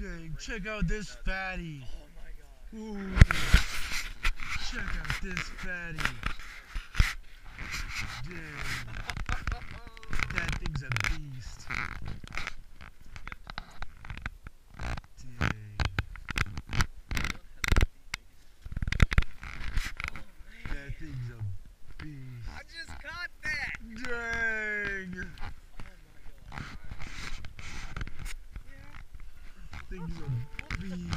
Dang, check out this fatty. Oh my god. Ooh. Check out this fatty. Dang. That thing's a beast. Dang. That thing's a beast. I just caught that. Dang. Oh my god. A beast.